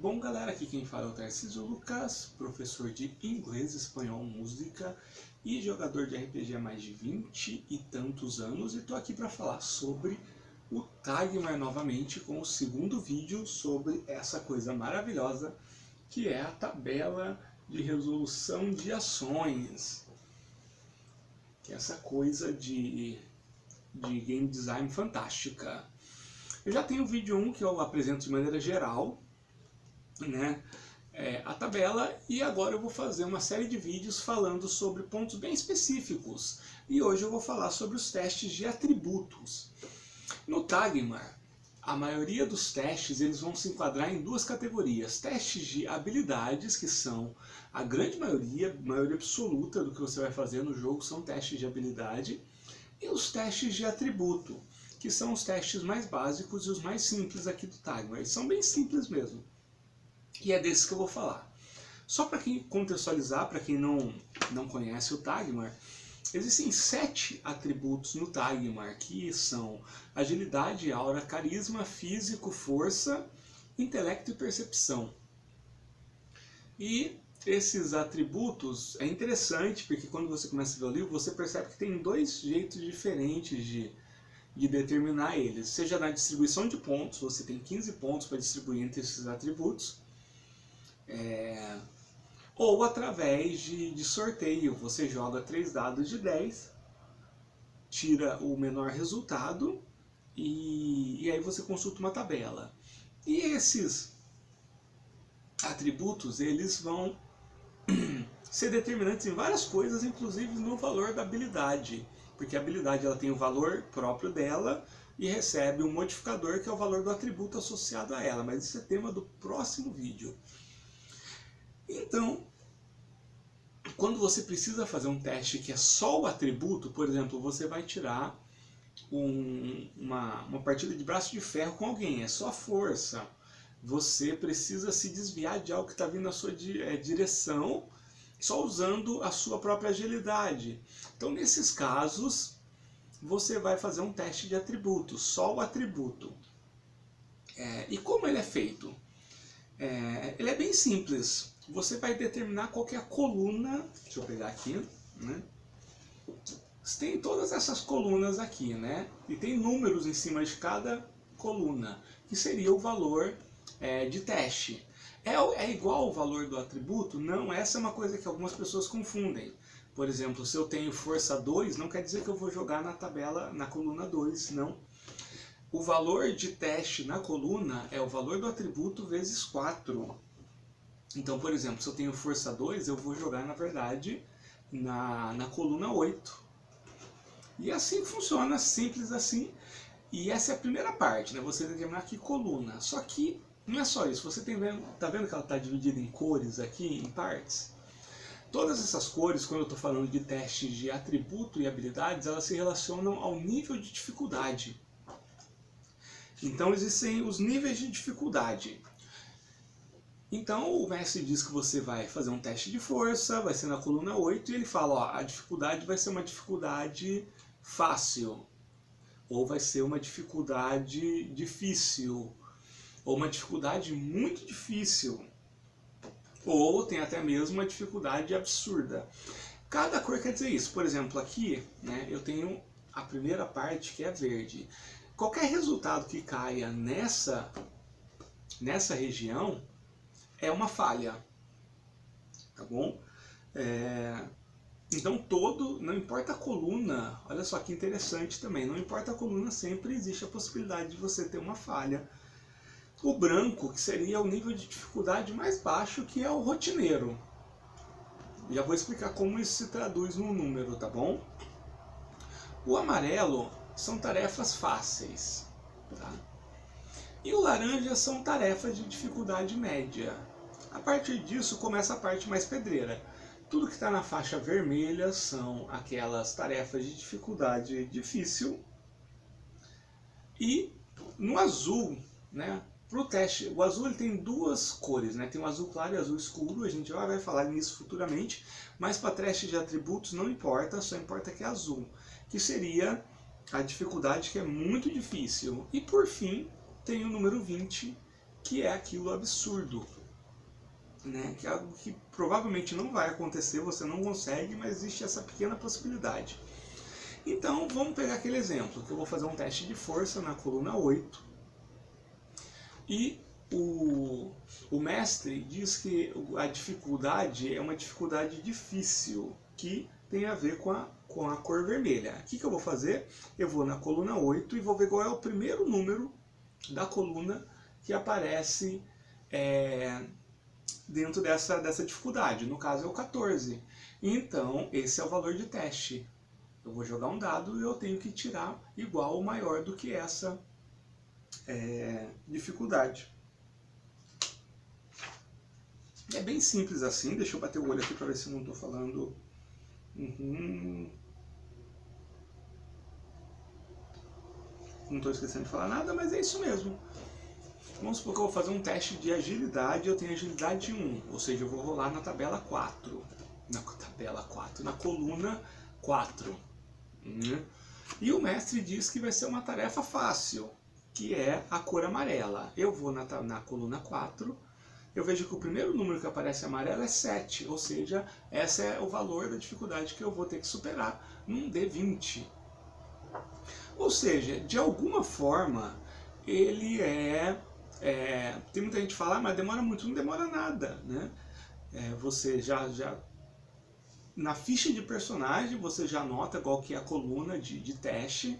Bom, galera, aqui quem fala é o Tarcísio Lucas, professor de inglês, espanhol, música e jogador de RPG há mais de 20 e tantos anos e tô aqui para falar sobre o Tagmar novamente com o segundo vídeo sobre essa coisa maravilhosa que é a tabela de resolução de ações. Que é essa coisa de, de game design fantástica. Eu já tenho o vídeo 1 que eu apresento de maneira geral, né, é, a tabela e agora eu vou fazer uma série de vídeos falando sobre pontos bem específicos. E hoje eu vou falar sobre os testes de atributos. No Tagmar, a maioria dos testes eles vão se enquadrar em duas categorias. Testes de habilidades, que são a grande maioria, maioria absoluta do que você vai fazer no jogo são testes de habilidade. E os testes de atributo, que são os testes mais básicos e os mais simples aqui do Tagmar. Eles são bem simples mesmo. E é desses que eu vou falar. Só para quem contextualizar, para quem não, não conhece o Tagmar, existem sete atributos no Tagmar, que são agilidade, aura, carisma, físico, força, intelecto e percepção. E esses atributos é interessante, porque quando você começa a ver o livro, você percebe que tem dois jeitos diferentes de, de determinar eles. Seja na distribuição de pontos, você tem 15 pontos para distribuir entre esses atributos, é, ou através de, de sorteio, você joga três dados de 10, tira o menor resultado e, e aí você consulta uma tabela. E esses atributos, eles vão ser determinantes em várias coisas, inclusive no valor da habilidade. Porque a habilidade ela tem o valor próprio dela e recebe um modificador que é o valor do atributo associado a ela. Mas isso é tema do próximo vídeo. Então, quando você precisa fazer um teste que é só o atributo, por exemplo, você vai tirar um, uma, uma partida de braço de ferro com alguém, é só força. Você precisa se desviar de algo que está vindo na sua é, direção só usando a sua própria agilidade. Então, nesses casos, você vai fazer um teste de atributo, só o atributo. É, e como ele é feito? É, ele é bem simples você vai determinar qual é a coluna, deixa eu pegar aqui, né? Você tem todas essas colunas aqui, né? E tem números em cima de cada coluna, que seria o valor é, de teste. É, é igual o valor do atributo? Não, essa é uma coisa que algumas pessoas confundem. Por exemplo, se eu tenho força 2, não quer dizer que eu vou jogar na tabela, na coluna 2, não. O valor de teste na coluna é o valor do atributo vezes 4. Então, por exemplo, se eu tenho força 2, eu vou jogar, na verdade, na, na coluna 8. E assim funciona, simples assim. E essa é a primeira parte, né? Você determinar que coluna. Só que não é só isso. Você tem vendo, tá vendo que ela está dividida em cores aqui, em partes? Todas essas cores, quando eu estou falando de testes de atributo e habilidades, elas se relacionam ao nível de dificuldade. Então existem os níveis de dificuldade. Então o mestre diz que você vai fazer um teste de força, vai ser na coluna 8, e ele fala, ó, a dificuldade vai ser uma dificuldade fácil, ou vai ser uma dificuldade difícil, ou uma dificuldade muito difícil, ou tem até mesmo uma dificuldade absurda. Cada cor quer dizer isso. Por exemplo, aqui né, eu tenho a primeira parte que é verde. Qualquer resultado que caia nessa, nessa região é uma falha. Tá bom? É... Então todo, não importa a coluna, olha só que interessante também, não importa a coluna, sempre existe a possibilidade de você ter uma falha. O branco, que seria o nível de dificuldade mais baixo, que é o rotineiro. Já vou explicar como isso se traduz no número, tá bom? O amarelo são tarefas fáceis, tá? E o laranja são tarefas de dificuldade média. A partir disso começa a parte mais pedreira. Tudo que está na faixa vermelha são aquelas tarefas de dificuldade difícil. E no azul, né, para o teste, o azul ele tem duas cores, né? tem o azul claro e o azul escuro, a gente vai falar nisso futuramente, mas para teste de atributos não importa, só importa que é azul, que seria a dificuldade que é muito difícil. E por fim, tem o número 20, que é aquilo absurdo. Né? Que é algo que provavelmente não vai acontecer, você não consegue, mas existe essa pequena possibilidade. Então, vamos pegar aquele exemplo, que eu vou fazer um teste de força na coluna 8. E o, o mestre diz que a dificuldade é uma dificuldade difícil, que tem a ver com a, com a cor vermelha. O que, que eu vou fazer? Eu vou na coluna 8 e vou ver qual é o primeiro número da coluna que aparece é, dentro dessa, dessa dificuldade. No caso é o 14. Então, esse é o valor de teste. Eu vou jogar um dado e eu tenho que tirar igual ou maior do que essa é, dificuldade. É bem simples assim, deixa eu bater o olho aqui para ver se não estou falando. Uhum. Não estou esquecendo de falar nada, mas é isso mesmo. Vamos supor que eu vou fazer um teste de agilidade, eu tenho agilidade 1, ou seja, eu vou rolar na tabela 4. Na tabela 4, na coluna 4. Né? E o mestre diz que vai ser uma tarefa fácil, que é a cor amarela. Eu vou na, na coluna 4, eu vejo que o primeiro número que aparece amarelo é 7, ou seja, esse é o valor da dificuldade que eu vou ter que superar num D20. Ou seja, de alguma forma, ele é, é tem muita gente que fala, ah, mas demora muito, não demora nada, né? É, você já, já na ficha de personagem você já nota qual que é a coluna de, de teste,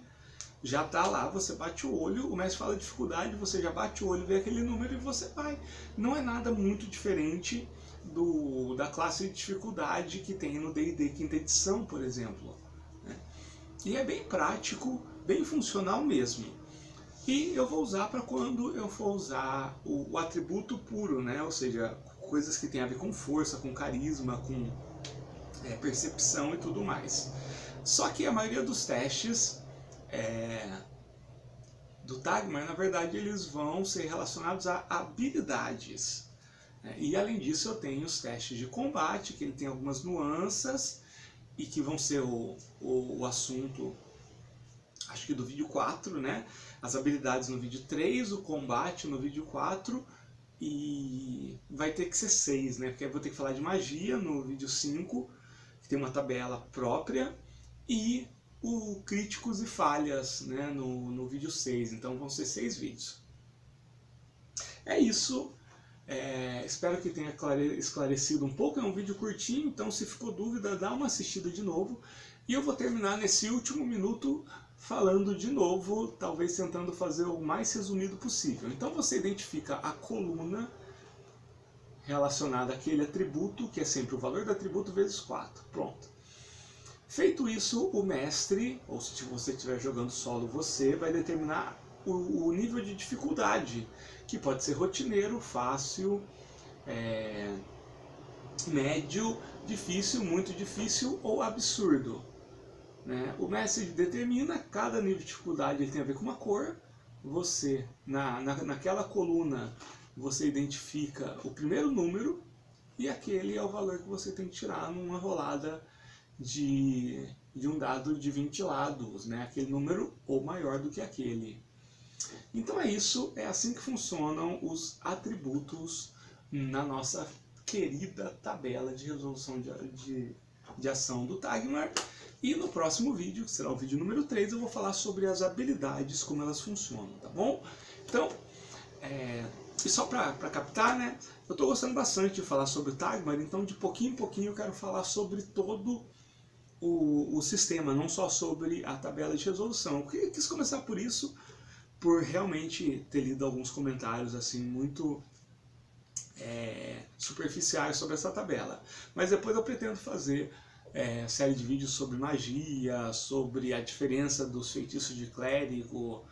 já tá lá, você bate o olho, o mestre fala dificuldade, você já bate o olho, vê aquele número e você vai. Não é nada muito diferente do, da classe de dificuldade que tem no D&D quinta edição, por exemplo. Né? E é bem prático, bem funcional mesmo. E eu vou usar para quando eu for usar o, o, atributo puro, né? ou seja, coisas que tem a ver com força, com carisma, com é, percepção e tudo mais. Só que a maioria dos testes é, do Tagmar, na verdade, eles vão ser relacionados a habilidades. Né? E além disso, eu tenho os testes de combate, que ele tem algumas nuances e que vão ser o, o, o assunto, acho que do vídeo 4, né? As habilidades no vídeo 3, o combate no vídeo 4 e vai ter que ser 6, né? Porque eu vou ter que falar de magia no vídeo 5 que tem uma tabela própria, e o críticos e falhas né, no, no vídeo 6. Então vão ser seis vídeos. É isso. É, espero que tenha esclarecido um pouco. É um vídeo curtinho, então se ficou dúvida, dá uma assistida de novo. E eu vou terminar nesse último minuto falando de novo, talvez tentando fazer o mais resumido possível. Então você identifica a coluna relacionada àquele atributo, que é sempre o valor do atributo vezes 4. Pronto. Feito isso, o mestre, ou se você estiver jogando solo você, vai determinar o, o nível de dificuldade, que pode ser rotineiro, fácil, é, médio, difícil, muito difícil ou absurdo. Né? O mestre determina cada nível de dificuldade, ele tem a ver com uma cor. Você, na, na, naquela coluna você identifica o primeiro número e aquele é o valor que você tem que tirar numa rolada de, de um dado de 20 lados, né? aquele número ou maior do que aquele. Então é isso, é assim que funcionam os atributos na nossa querida tabela de resolução de, de, de ação do Tagmar. E no próximo vídeo, que será o vídeo número 3, eu vou falar sobre as habilidades, como elas funcionam, tá bom? Então, é, e só para captar, né? Eu estou gostando bastante de falar sobre o Tagmar, então de pouquinho em pouquinho eu quero falar sobre todo o, o sistema, não só sobre a tabela de resolução. Eu quis começar por isso, por realmente ter lido alguns comentários assim muito é, superficiais sobre essa tabela. Mas depois eu pretendo fazer é, série de vídeos sobre magia, sobre a diferença dos feitiços de clérigo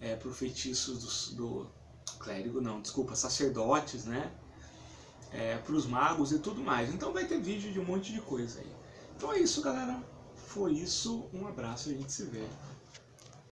é, para o feitiço do, do clérigo não, desculpa, sacerdotes, né? É, para os magos e tudo mais. Então vai ter vídeo de um monte de coisa aí. Então é isso, galera. Foi isso. Um abraço e a gente se vê.